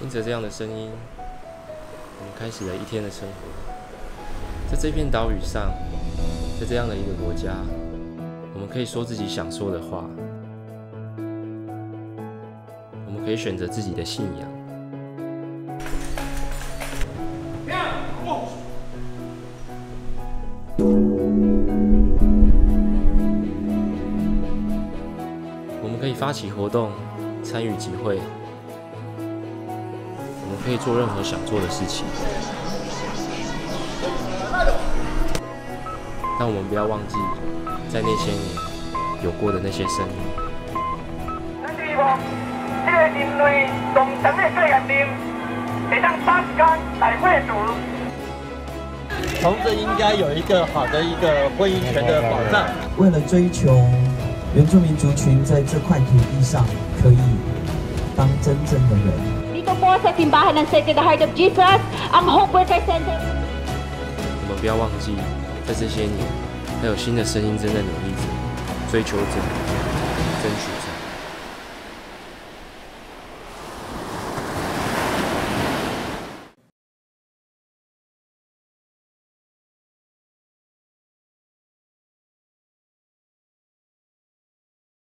听着这样的声音，我们开始了一天的生活。在这片岛屿上，在这样的一个国家，我们可以说自己想说的话，我们可以选择自己的信仰。我们可以发起活动，参与集会，可以做任何想做的事情。但我们不要忘记，在那些年有过的那些声音。咱希望这个人类上长的戒严令会当短时间来废除。同志应该有一个好的一个婚姻权的保障。为了追求原住民族群在这块土地上可以当真正的人。Dito po sa simbahan ng Sacred Heart of Jesus, ang Hope Worker Center. 我们不要忘记，在这些年，还有新的声音正在努力着，追求着，争取着。